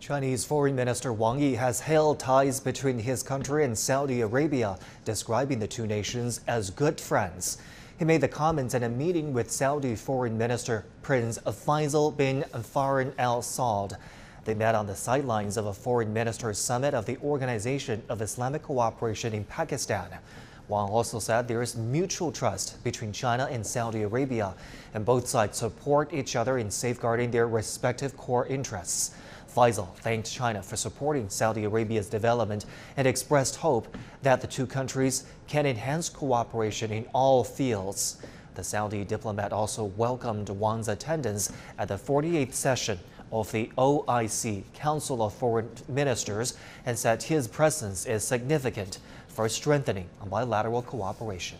Chinese Foreign Minister Wang Yi has hailed ties between his country and Saudi Arabia, describing the two nations as good friends. He made the comments in a meeting with Saudi Foreign Minister Prince Faisal bin Farhan Al Saud. They met on the sidelines of a foreign ministers summit of the Organization of Islamic Cooperation in Pakistan. Wang also said there is mutual trust between China and Saudi Arabia, and both sides support each other in safeguarding their respective core interests. Faisal thanked China for supporting Saudi Arabia's development and expressed hope that the two countries can enhance cooperation in all fields. The Saudi diplomat also welcomed Wang's attendance at the 48th session of the OIC Council of Foreign Ministers and said his presence is significant for strengthening bilateral cooperation.